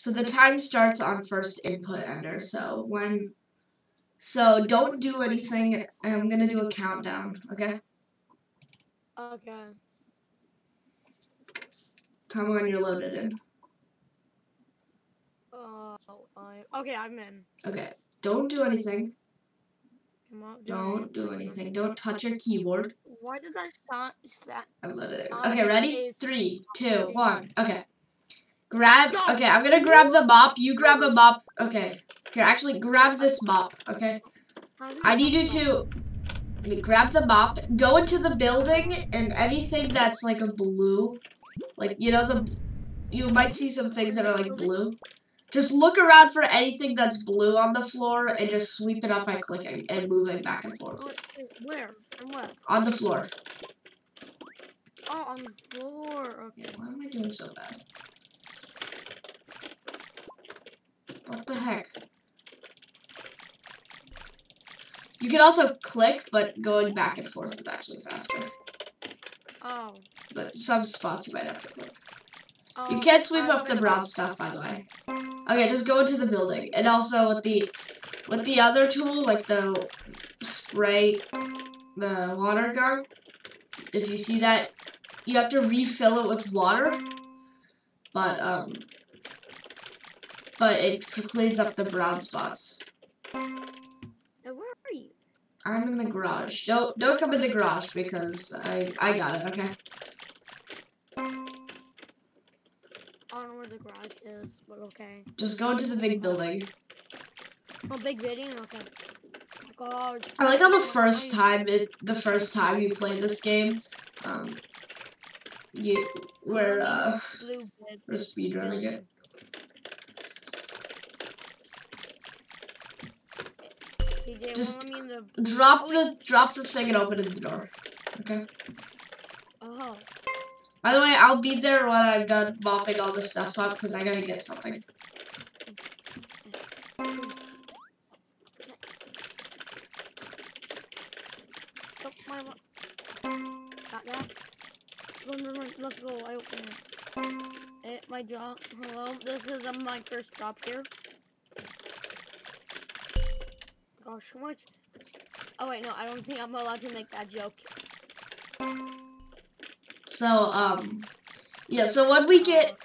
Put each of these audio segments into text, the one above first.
So the time starts on first input enter. So when, so don't do anything. I'm gonna do a countdown. Okay. Okay. Tell me when you're loaded in. Uh, I, okay, I'm in. Okay. Don't do anything. Come on. Don't do anything. Don't touch your keyboard. Why did I start? Set? I'm loaded in. Okay, ready? Three, two, one. Okay. Grab. Okay, I'm gonna grab the mop. You grab a mop. Okay. Here, actually, grab this mop. Okay. I need you to grab the mop, go into the building, and anything that's like a blue, like you know the, you might see some things that are like blue. Just look around for anything that's blue on the floor and just sweep it up by clicking and moving back and forth Where? And what? on the floor. Oh, on the floor. Okay. Yeah, why am I doing so bad? What the heck? You can also click, but going back and forth is actually faster. Oh. But some spots you might have to click. oh You can't sweep up the brown stuff, by the way. Okay, just go into the building. And also with the with the other tool, like the spray, the water gun, if you see that, you have to refill it with water. But um, but it cleans up the brown spots. Where are you? I'm in the garage. Don't don't come in the garage because I I got it. Okay. I don't know where the garage is, but okay. Just go into the big building. Oh, big building. Okay. God. I like how the first time it the first time you play this game, um, you we're uh we're speedrunning it. TJ, Just to... Drop Oh, the drop the thing and open the door. Okay. Oh. By the way, I'll be there when I'm done mopping all this stuff up because I gotta get something. Run, run, run. Let's go. I open it. Eh, my job. Hello. This is um, my first job here. Gosh, how much? Oh wait, no. I don't think I'm allowed to make that joke. So um, yeah. So when we get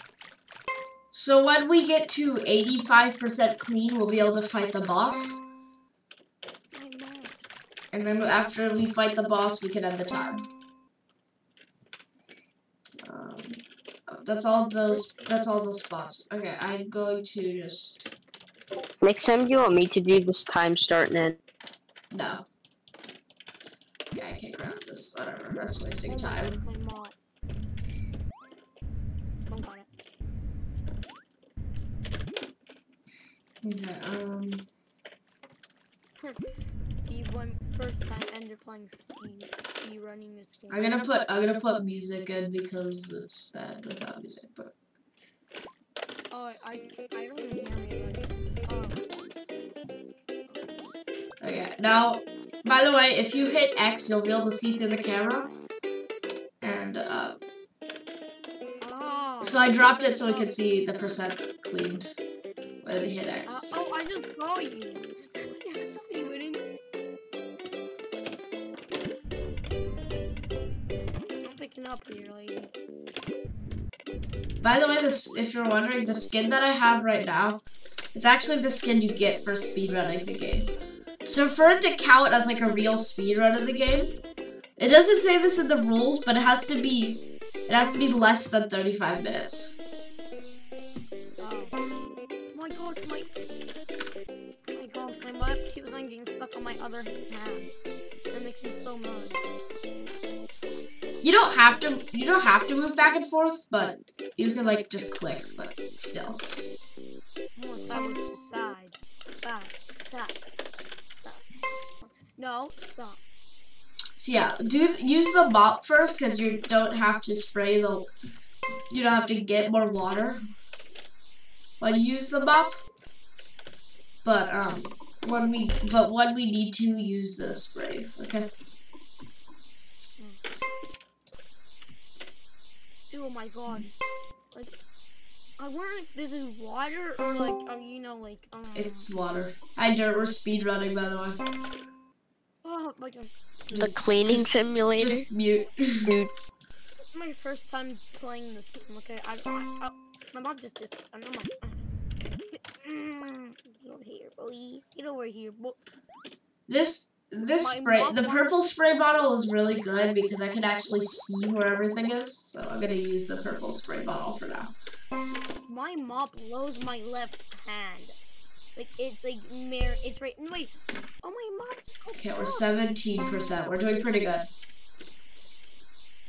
so when we get to 85% clean, we'll be able to fight the boss. And then after we fight the boss, we can end the time. Um, that's all those. That's all those spots. Okay, I'm going to just Next time, do you want me to do this time starting in? no. Yeah, I can't grab this. Whatever. That's wasting time. mod, My. Don't got Um. Steve went first time Ender playing Steve. Steve running this game. I'm gonna put. I'm gonna put music in because it's bad without music. But Oh, I I don't even hear me. Okay. Now, by the way, if you hit X, you'll be able to see through the camera. And uh, so I dropped it so we could see the percent cleaned when we hit Uh, X. oh, I just saw you. Yeah, somebody winning. I'm picking up here, lady. By the way, this if you're wondering, the skin that I have right now, it's actually the skin you get for speedrunning the game. So for it to count as like a real speedrun of the game, it doesn't say this in the rules, but it has to be it has to be less than 35 minutes. Oh. my gosh, my. My gosh, my left keeps on getting stuck on my other hand. That makes me so mad. You don't have to you don't have to move back and forth, but you can like just click, but still. So yeah, do use the mop first because you don't have to spray the you don't have to get more water when you use the mop. But um when we but when we need to use the spray, okay? Oh my god. Like, I wonder if this is water or like, um, you know, like, um. It's water. Hi, Dirt. We're speed running, by the way. Oh my god. The Just, cleaning just- simulator. just mute. Dude, It's my first time playing this game. Okay, I, I, I my mom just did. I know my. Mm, Get over here, boy. Get over here, boy. This this My spray, the purple spray bottle is really good because I can actually see where everything is. So I'm gonna use the purple spray bottle for now. My mop blows my left hand. Like it's like mirror. It's right. Wait. Oh my mop. Okay, we're 17%. We're doing pretty good.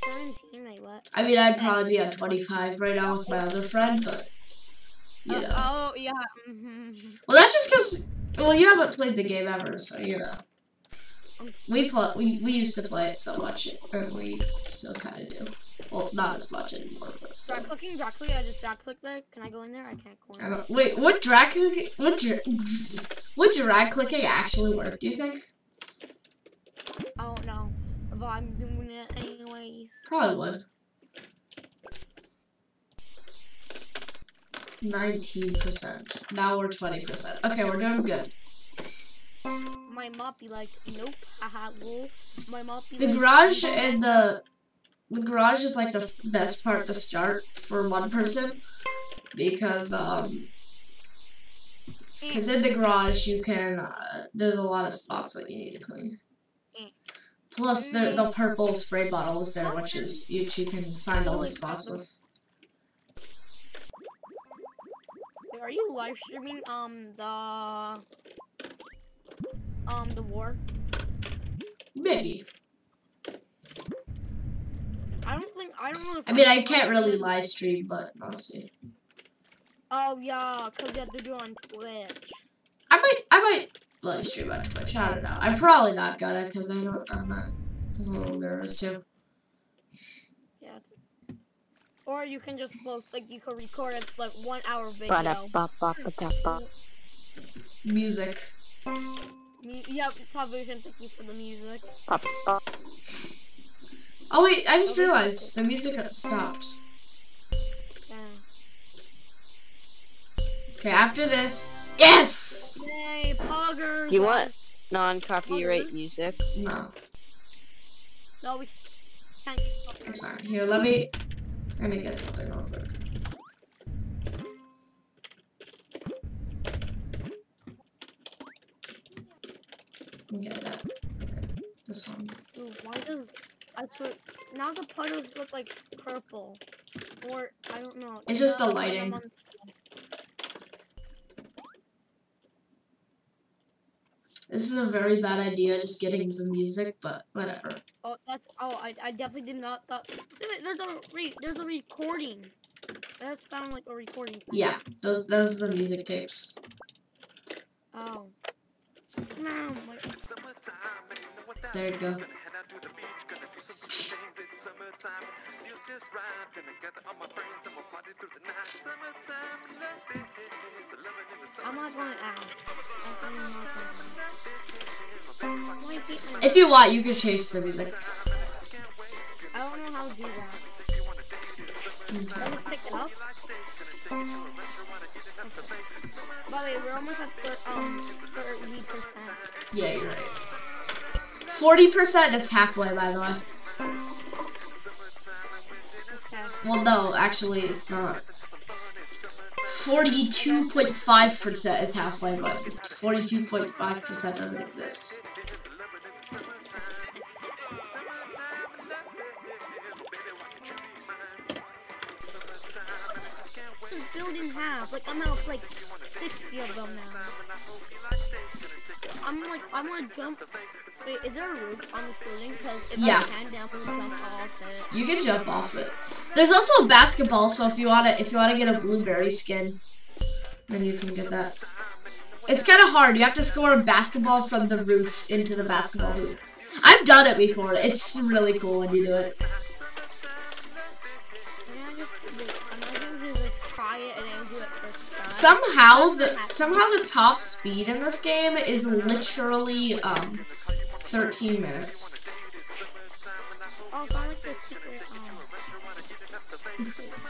Seventeen. Wait, what? I mean, I'd probably be at 25 right now with my other friend, but you Uh, know. oh yeah. hmm Well, that's just because well, you haven't played the game ever, so you know. We play. We, we used to play it so much, and we still kind of do. Well, not as much anymore, but still. Drag clicking, click. I just drag click there. Can I go in there? I can't go in. I there. don't, wait, would drag clicking, would, dra- would drag clicking actually work? Do you think? I don't know, but I'm doing it anyways. Probably would. Nineteen percent. Now we're twenty percent. Okay, we're doing good. My mop be like, nope, haha, lol. My mop be The like, garage and the the garage is like the best part to start for one person because um because in the garage you can uh, there's a lot of spots that you need to clean. Plus the the purple spray bottle is there, which is you you can find all the spots with. Are you live streaming um the um the war? Maybe. I don't think I don't know. I mean, I can't really live stream, but I'll see. Oh yeah, cause you have to do it on Twitch. I might, I might live stream on Twitch. I don't know. I'm probably not gonna, cause I don't, I'm not. I'm a little nervous too. Yeah. Or you can just post like you could record it like one hour video. Music. Mu- Yep, Top Vision, thank you for the music. Oh wait, I just realized the music stopped. Yeah. Okay, after this, yes. Yay, poggers! You want non-copyright music? No, No, we can't. it's fine. Here, let me. Let me get something real quick. Okay, that. Okay, this one. Ooh, why does I swear now the puddles look like purple, or I don't know. It's just the not like lighting. I'm on- This is a very bad idea, just getting the music, but whatever. Oh, that's oh, I, I definitely did not thought. Wait, wait, there's a re, there's a recording. That sounded like a recording. Yeah, those those are the music tapes. Oh. No, my, There you go. I'm not going to ask. I'm I'm not going to. My feet, my- If you want, you can change the music. I don't know how to do that. Let us pick it up. By the way, we're almost at thir- um thirty percent. Yeah, you're right. Forty percent is halfway, by the way. Well, no, actually, it's not. Forty-two point five percent is halfway, but forty-two point five percent doesn't exist. It's building half. Like I'm at like sixty of them now. I'm like I'm gonna jump. Wait, is there a roof on this building? Because if Yeah. I can, I'm jump off it. You can jump off it. There's also a basketball, so if you wanna if you wanna get a blueberry skin, then you can get that. It's kind of hard. You have to score a basketball from the roof into the basketball hoop. I've done it before. It's really cool when you do it. Somehow the somehow the top speed in this game is literally um 13 minutes.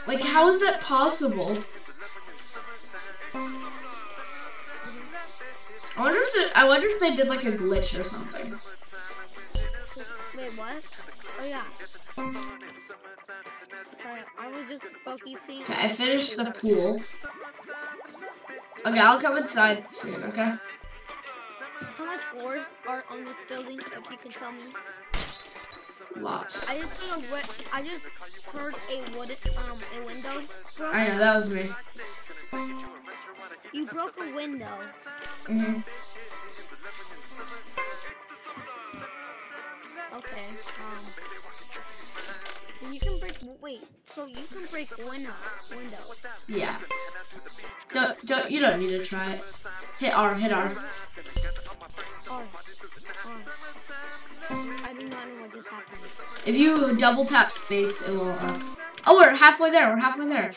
Like how is that possible? I wonder if they, I wonder if they did like a glitch or something. Wait, what? Oh yeah. Okay, I finished the pool. Okay, I'll come inside soon, okay? How much floors are on this building? If you can tell me. Lots. I just heard a wi- I just heard a wood um a window. Broke. I know, that was me. You broke a window. hmm Okay. Um. You can. Wait. So you can break window. Windows. Yeah. Don't, don't, you don't need to try it. Hit R, hit R. Oh. Oh. I do not know what just happened. If you double tap space, it will, uh... Oh, we're halfway there, we're halfway there.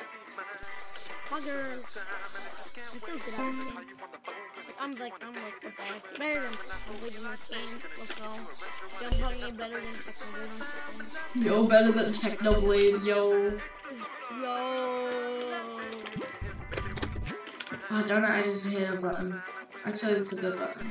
I'm so good at this game. Like, I'm like, the best. Better than Technoblade in this game. Let's go. Yo, better than in this. Yo, better than Technoblade, yo. Yo. Uh, oh, darn it, I just hit a button. Actually, it's a good button.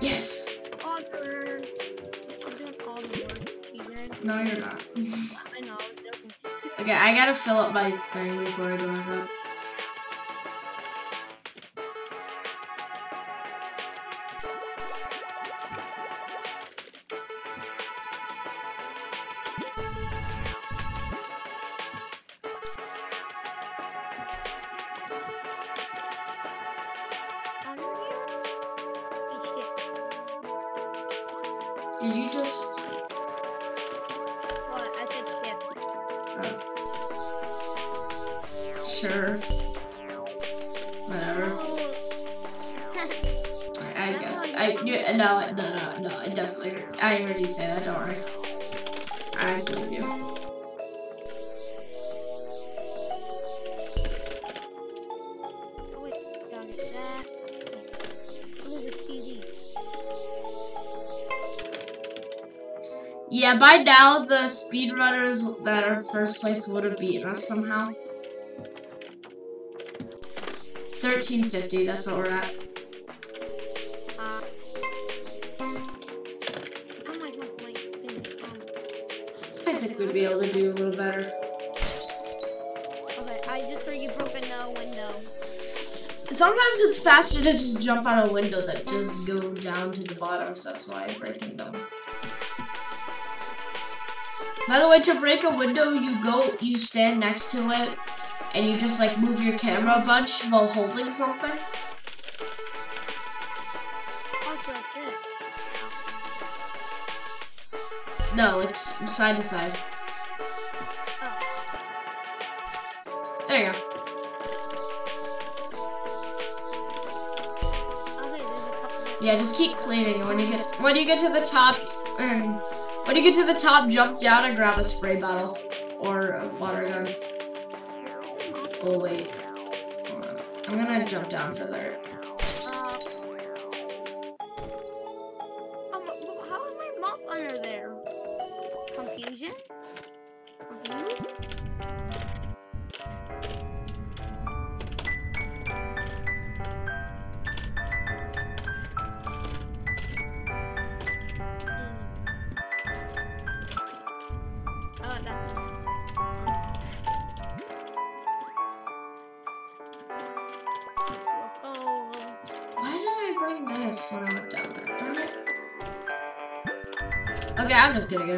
Yes! Awkward. I'm doing all the work, No, you're not. I know. Okay, I gotta fill up my thing before I do my. Yeah, by now the speedrunners that are first place would have beaten us somehow. 1350, that's what we're at. Sometimes it's faster to just jump out a window than just go down to the bottom, so that's why I break them. By the way, to break a window, you go, you stand next to it, and you just like move your camera a bunch while holding something. No, like side to side. Oh. There you go. Yeah, just keep cleaning. When you get when you get to the top, and when you get to the top, jump down and grab a spray bottle or a water gun. Oh wait. I'm gonna jump down further. Uh,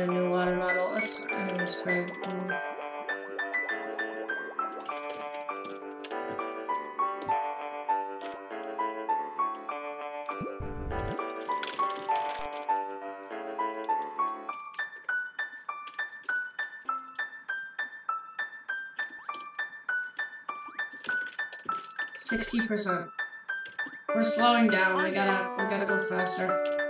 a new water. Let's and a spray. Sixty percent. We're slowing down. We gotta, we gotta go faster.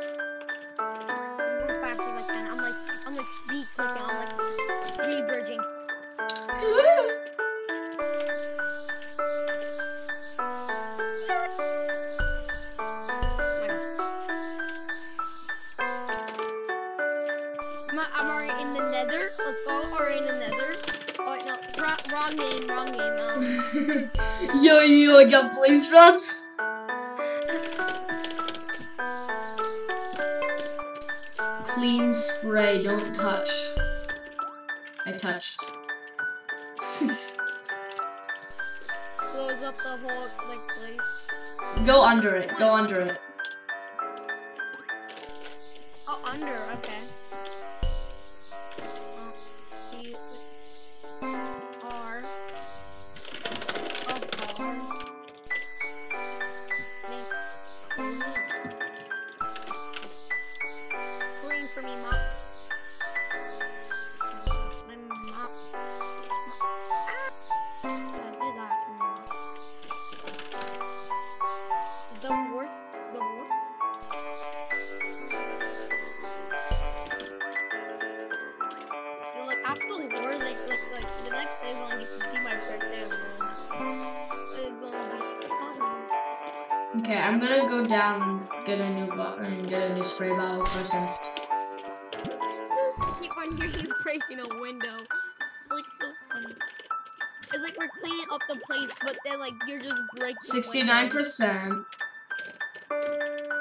Yo, I got police rods. Clean spray, don't touch. I touched. Close up the whole like place. go under it, go under it. Oh, under. Okay. Okay, I'm gonna go down and get a new bottle and get a new spray bottle so I can. Keep on he's breaking a window. It's like so funny. It's like we're cleaning up the place, but then like you're just breaking. Sixty-nine percent.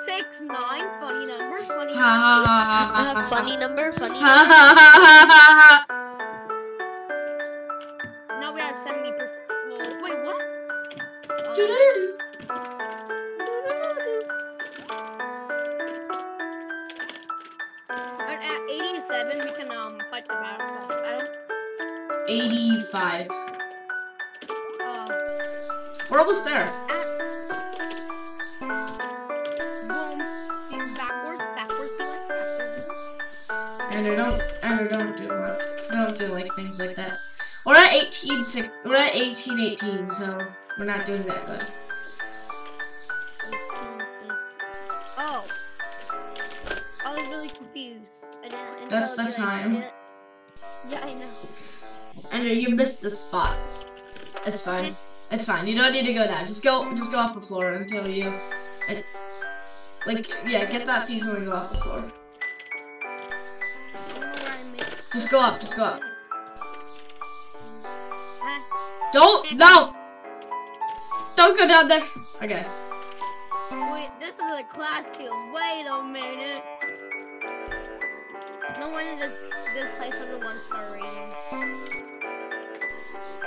Six nine, funny number, funny. Ha ha number. ha funny number, funny Ha ha ha ha ha almost there. boom. See, backwards, backwards, see, like, backwards. Andrew, don't, don't do that. Don't do like things like that. We're at 18, six, we're at 18, 18, so we're not doing that good. Oh. I was really confused. I didn't, until That's the time. Yeah, I know. Andrew, you missed the spot. It's fine. It's fine. You don't need to go down. Just go, just go off the floor until you, and, like, yeah, get that piece and go off the floor. Just go up. Just go up. Don't, no, don't go down there. Okay. wait, this is a class field. Wait a minute. No wonder this this place has a one star rating.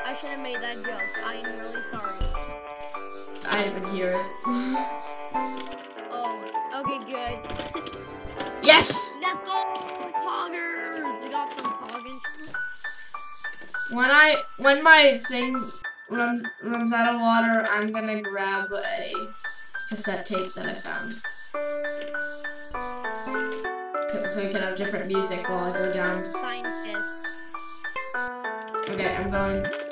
I should have made that joke. I am really sorry. I didn't hear it. Oh, okay, good. yes. Let's go, poggers! We got some poggers. When I when my thing runs runs out of water, I'm gonna grab a cassette tape that I found. So we can have different music while I go down. Scientist. Okay, I'm going.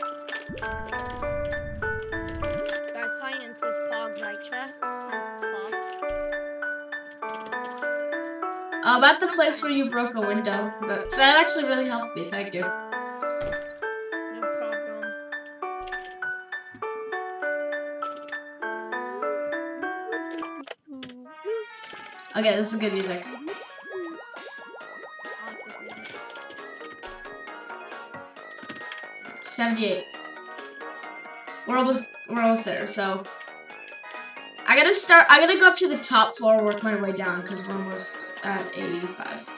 At the place where you broke a window. That, that actually really helped me. Thank you. Okay, this is good music. 78. We're almost we're almost there, so I gotta start I gotta go up to the top floor, work my way down, because we're almost at 85.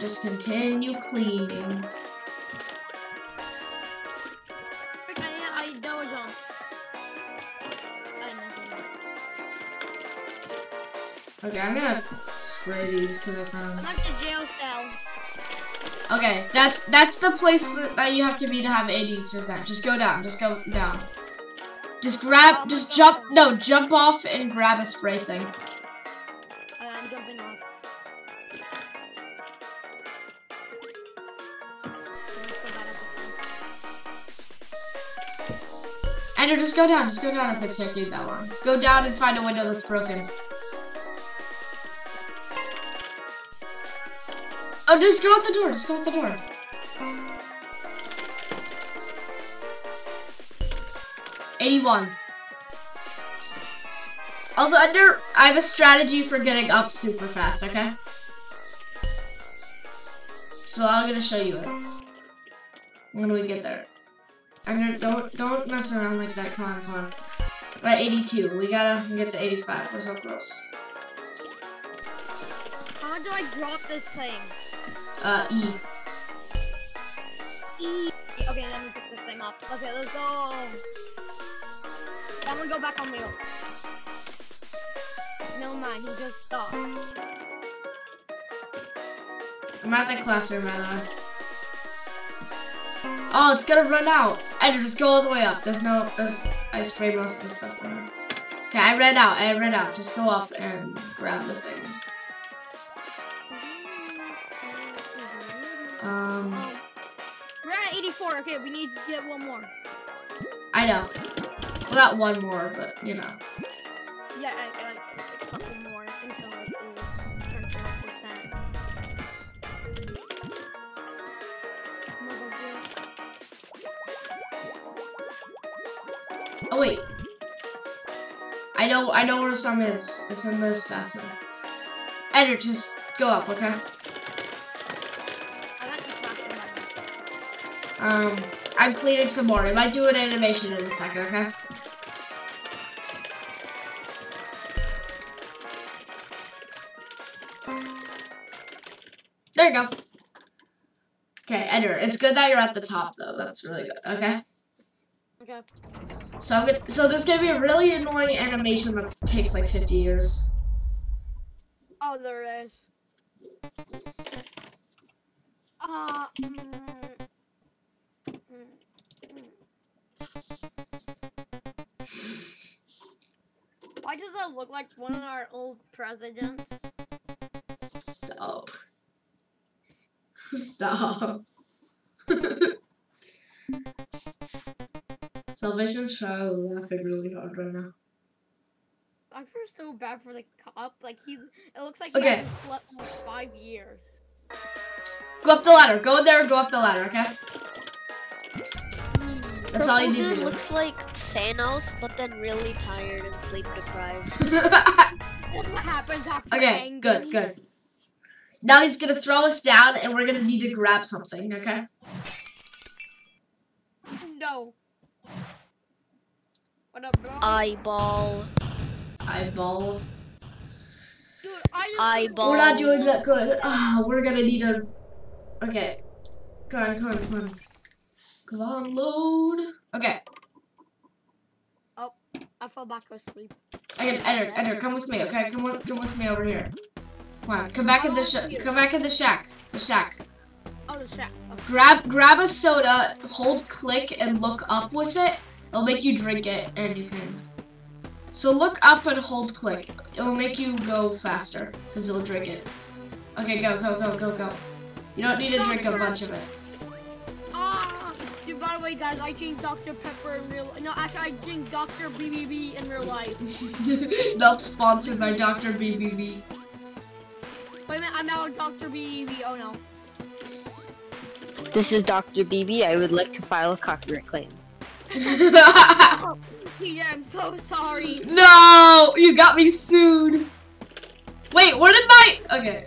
Just continue cleaning. Okay, I'm gonna spray these because I found I'm at the jail cell. Okay, that's that's the place that, you have to be to have 80%. Just go down, just go down. Just grab, just jump, no, jump off and grab a spray thing. I'm jumping off. Andrew, just go down, just go down if it's taking that long. Go down and find a window that's broken. Oh, just go out the door, just go out the door. Eighty-one. Also, under, I have a strategy for getting up super fast, okay? So I'm gonna show you it. When we get there. Under, don't, don't mess around like that, come on, come on. We're at 82, we gotta get to 85, we're so close. How do I drop this thing? Uh, E. E. Okay, let me pick this thing up. Okay, let's go. I'm gonna go back on wheel. No mind, he just stopped. I'm at the classroom, the. Oh, it's gonna run out. Andrew, just go all the way up. There's no, there's, I sprayed most of the stuff in there. Okay, I ran out, I ran out. Just go up and grab the things. Um, We're at 84. Okay, we need to get one more. I know. Well, not one more, but, you know. Yeah, I, I like a couple more until it is turns to 100%. I'm gonna go get- Oh, wait. I know, I know where some is. It's in this bathroom. Andrew, just go up, okay? Um, I'm cleaning some more. I might do an animation in a second, okay? There you go. Okay, Ender, it's good that you're at the top though. That's really good. Okay. Okay. So I'm gonna so there's gonna be a really annoying animation that takes like 50 years. Oh, there is. Uh, mm, does that look like one of our old presidents? Stop. Stop. Salvation's trying laughing really hard right now. I feel so bad for the cop. Like he's, it looks like he Okay. hasn't slept like five years. Go up the ladder. Go in there. Go up the ladder. Okay. That's all you need to do. looks like Thanos, but then really tired and sleep deprived. What happens after okay. anger. Good. Good. Now he's gonna throw us down, and we're gonna need to grab something. Okay. No. What up, bro? Eyeball. Eyeball. Dude, Eyeball. We're not doing that good. Ah, we're gonna need a. Okay. Come on. Come on. Come on. Come on. Load. Okay. I fell back asleep. Okay, Eder, Eder, come with me, okay? Come with, come with me over here. Come on, come back in the sh- come back in the shack. The shack. Oh, the shack. Okay. Grab, grab a soda, hold click, and look up with it. It'll make you drink it, and you can. So look up and hold click. It'll make you go faster, cause you'll drink it. Okay, go, go, go, go, go. You don't need to drink a bunch of it. Dude, but by the way, guys, I drink Dr. Pepper in real. No, actually, I drink Dr. BBB in real life. Not sponsored by Dr. BBB. Wait a minute, I'm now Dr. BBB. Oh no. This is Dr. BB. I would like to file a copyright claim. Yeah, I'm so sorry. no! You got me sued. Wait, where did my... Okay.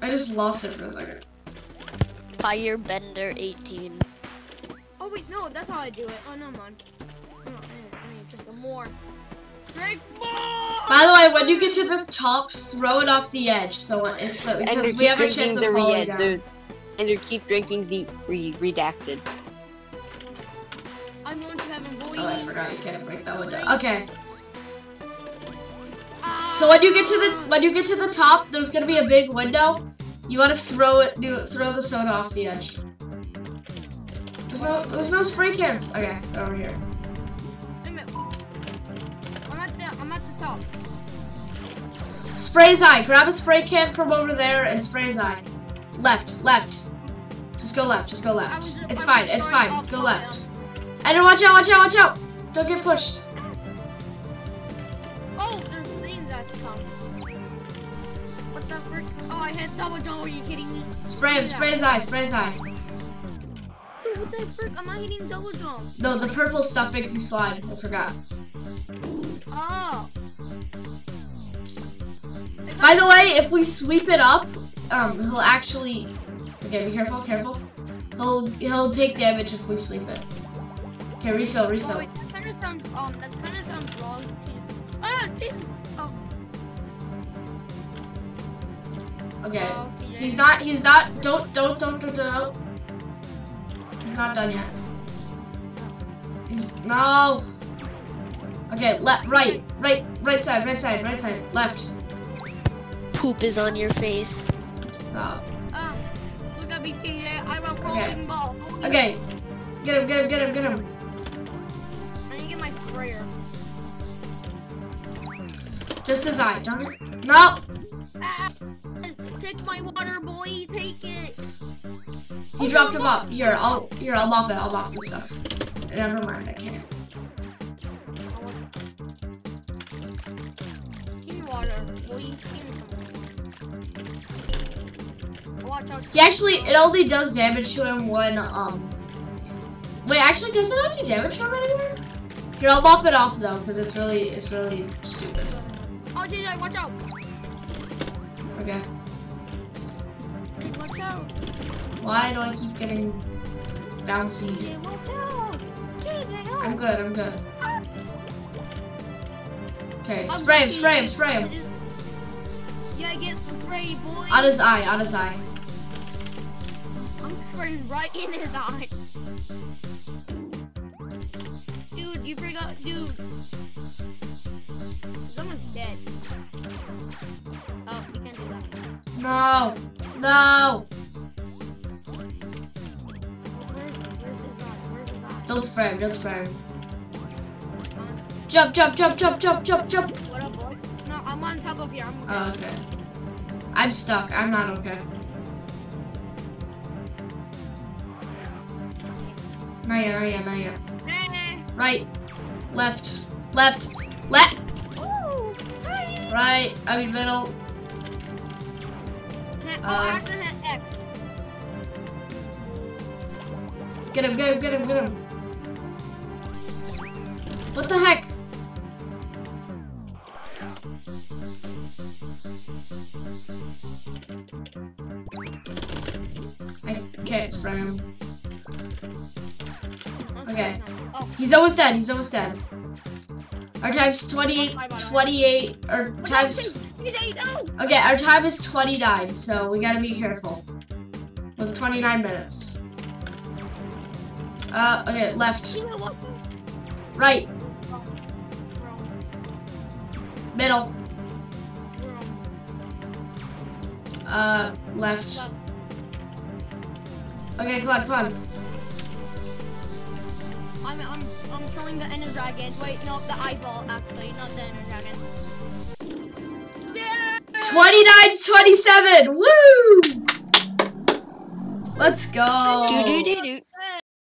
I just lost it for a second. Firebender 18. Oh wait, no, that's how I do it. Oh no, man. Oh, no, I need, to drink more. Drink more. By the way, when you get to the top, throw it off the edge. So it's so because we have a chance of falling down. the- And you keep drinking the re- redacted. I'm going to have a boiling. Oh, I forgot you can't break that window. Okay. So when you get to the when you get to the top, there's gonna be a big window. You want to throw it, do throw the soda off the edge. There's no there's no spray cans. Okay, over here. Wait a minute. I'm at the, I'm at the top. Spray his eye. Grab a spray can from over there and spray his eye. Left, left. Just go left. Just go left. It's fine. It's fine. Go left. And watch out! Watch out! Watch out! Don't get pushed. Oh, there's things that come. What the frick? Oh, I hit double jump. Are you kidding me? Spray him. Spray his eye. Spray his eye. What the frick? I'm not hitting double jump. No, the purple stuff makes you slide. I forgot. Oh. By the way, if we sweep it up, um, he'll actually. Okay, be careful, careful. He'll he'll take damage if we sweep it. Okay, refill, Oh, refill. wait, that kind of sounds um, that kind of sounds wrong too. Ah. Oh, Okay, oh, he's not. He's not. Don't don't don't don't don't. He's not done yet. No. Okay, left, right, right, right side, right side, right side, left. Poop is on your face. Stop. Ah, look at me, TJ. I'm a rolling ball. Okay, get him, get him, get him, get him. I need to get my sprayer. Just as I, Darn it. No. Ah, take my water, boy. Take it. You dropped him up. Here, I'll here, I'll mop it. I'll mop this stuff. Never mind, I can't. Give me water, boy. Give me some. Watch out. He actually, it only does damage to him when, um... Wait, actually, does it not do damage to him anymore? Here, I'll mop it off, though, because it's really, it's really stupid. Oh, TJ, watch out. Okay. Watch out. Why do I keep getting bouncy? TJ, watch out. TJ, I'm good, I'm good. Okay, spray him, spray him, spray him. Yeah, get spray, boy. On his eye, on his eye. I'm spraying right in his eye. Dude, you forgot, dude. Someone's dead. Oh, you can't do that. No, no. Don't spray him, don't spray him. Uh, Jump, jump, jump, jump, jump, jump, jump. what up, boy? No, I'm on top of here. I'm okay. Oh, okay. I'm stuck. I'm not okay. Not yet, not yet, not yet. Right, left, left, left, Ooh, right. I mean middle. Uh. oh, I accidentally hit X. Get him, get him, get him, get him. What the heck? I can't spray. Okay. He's almost dead. He's almost dead. Our time's 28, 28, or times. Okay, our time is 29, so we gotta be careful. We have 29 minutes. Uh, okay, left, right, middle, Wrong. uh, left. Left. Okay, come on, come on. I'm, I'm, I'm killing the Ender Dragon. Wait, no, the eyeball, actually, not the Ender Dragon. Yeah! 29, 27, woo! Let's go. Do do do do.